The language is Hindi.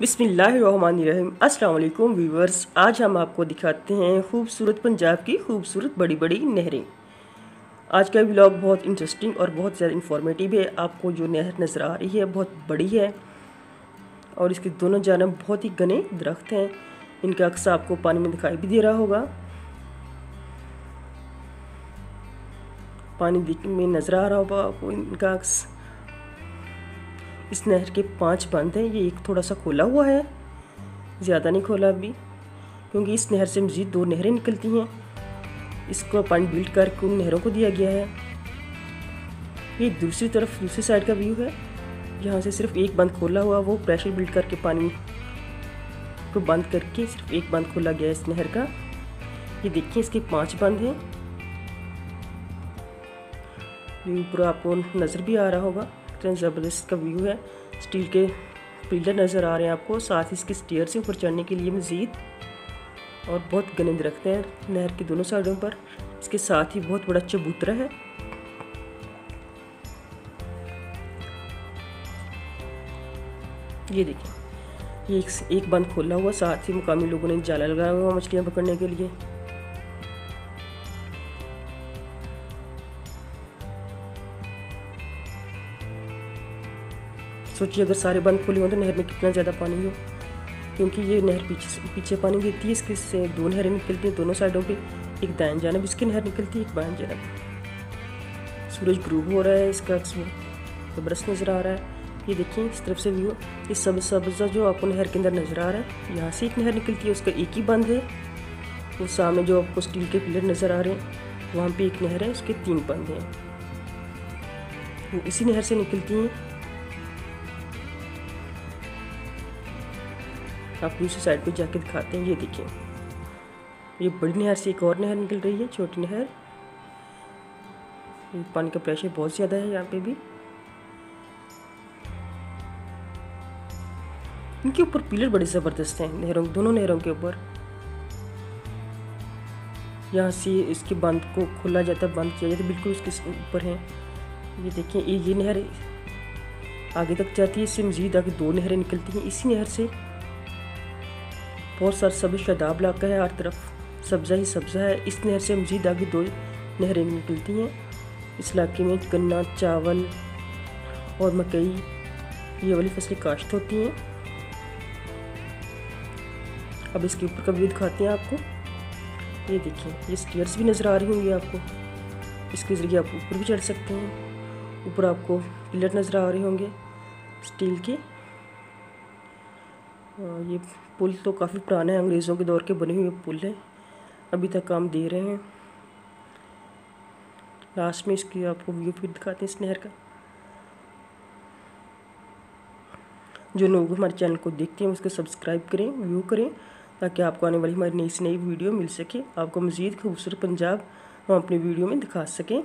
बिसमीम अस्सलाम व्यूवर्स, आज हम आपको दिखाते हैं खूबसूरत पंजाब की खूबसूरत बड़ी बड़ी नहरें। आज का व्लॉग बहुत इंटरेस्टिंग और बहुत ज़्यादा इंफॉर्मेटिव है। आपको जो नहर नज़र आ रही है, बहुत बड़ी है और इसके दोनों जानब बहुत ही घने दरख्त हैं। इनका अक्स आपको पानी में दिखाई भी दे रहा होगा। पानी में नज़र आ रहा होगा आपको इनका अक्स। इस नहर के पाँच बंद हैं। ये एक थोड़ा सा खोला हुआ है। ज़्यादा नहीं खोला अभी, क्योंकि इस नहर से मज़ीद दो नहरें निकलती हैं। इसको पानी बिल्ड करके उन नहरों को दिया गया है। ये दूसरी तरफ़, दूसरी साइड का व्यू है। यहाँ से सिर्फ़ एक बंद खोला हुआ, वो प्रेशर बिल्ड करके पानी को बंद करके सिर्फ़ एक बंद खोला गया है इस नहर का। ये देखिए, इसके पाँच बंद हैं। ये ऊपर आपको नज़र भी आ रहा होगा। कितना ज़बरदस्त का व्यू है। स्टील के पिलर नज़र आ रहे हैं आपको साथ ही इसके स्टेयर से ऊपर चढ़ने के लिए मज़ीद और बहुत घने दरख्त हैं नहर के दोनों साइडों पर। इसके साथ ही बहुत बड़ा चबूतरा है। ये देखिए ये एक, एक बंद खोला हुआ साथ ही मुकामी लोगों ने जाला लगाया हुआ मछलियाँ पकड़ने के लिए। सोचिए, अगर सारे बंद खुले हों तो नहर में कितना ज़्यादा पानी हो। क्योंकि ये नहर पीछे पीछे पानी देती है, इसके से दो नहरें निकलती हैं दोनों साइडों पे। एक दाएँ जानब, इसकी नहर निकलती है, एक बाएँ जानब। सूरज ग्रूब हो रहा है इसका ज़बरदस्त नज़र आ रहा है। ये देखिए, इस तरफ़ से व्यू ये सब सब्जा जो आपको नहर के अंदर नज़र आ रहा है, यहाँ से एक नहर निकलती है, उसका एक ही बंद है। वो सामने जो आपको स्टील के पिलर नज़र आ रहे हैं, वहाँ पे एक नहर है, उसके तीन बंद हैं। वो इसी नहर से निकलती हैं। आप दूसरी साइड पे जाके दिखाते हैं, ये देखिए। ये बड़ी नहर से एक और नहर निकल रही है, छोटी नहर। पानी का प्रेशर बहुत ज़्यादा है यहाँ पे भी। इनके ऊपर पिलर बड़े ज़बरदस्त हैं, नहरों, दोनों नहरों के ऊपर। यहाँ से इसके बंद को खोला जाता है बंद किया जाता है, बिल्कुल इसके ऊपर है। ये देखिए, ये ये नहर आगे तक जाती है, इससे मज़ीद आगे दो नहरें निकलती हैं, इसी नहर से बहुत सारा सभी शदाब इलाका है हर तरफ़। सब्ज़ा ही सब्ज़ा है। इस नहर से मजीद आगे दो नहरें निकलती हैं। इस इलाके में गन्ना, चावल और मकई, ये वाली फ़सलें काश्त होती हैं। अब इसके ऊपर का व्यू दिखाते हैं आपको। ये देखिए, ये स्टेयर्स भी नज़र आ रही होंगी आपको। इसके ज़रिए आप ऊपर भी चढ़ सकते हैं। ऊपर आपको पिलर नज़र आ रहे होंगे स्टील के। ये पुल तो काफ़ी पुराना है, अंग्रेज़ों के दौर के बने हुए पुल है। अभी तक काम दे रहे हैं। लास्ट में इसकी आपको व्यू फिर दिखाते हैं इस नहर का। जो लोग हमारे चैनल को देखते हैं, उसको सब्सक्राइब करें व्यू करें, ताकि आपको आने वाली हमारी नई से नई वीडियो मिल सके। आपको मज़ीद खूबसूरत पंजाब हम अपनी वीडियो में दिखा सकें।